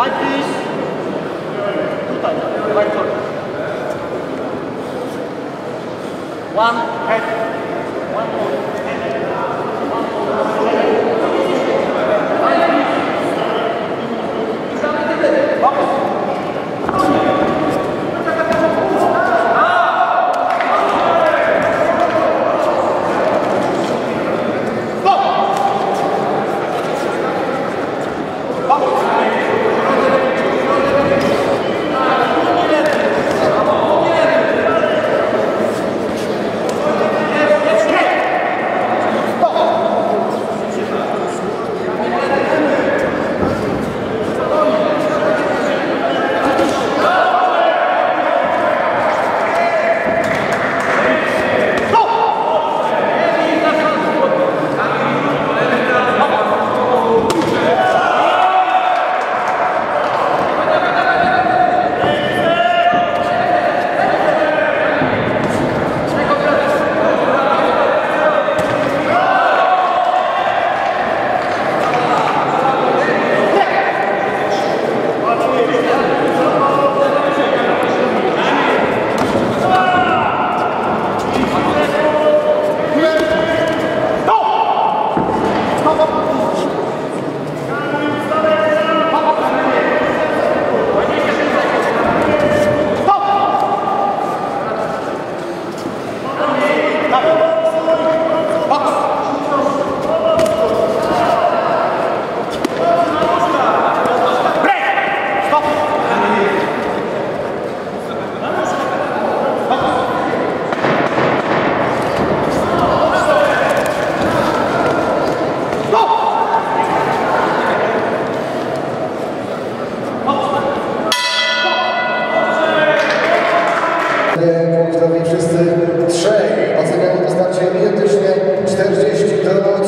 Right. One head. punktów, wszyscy trzej. Oceniają to starcie identycznie 40 do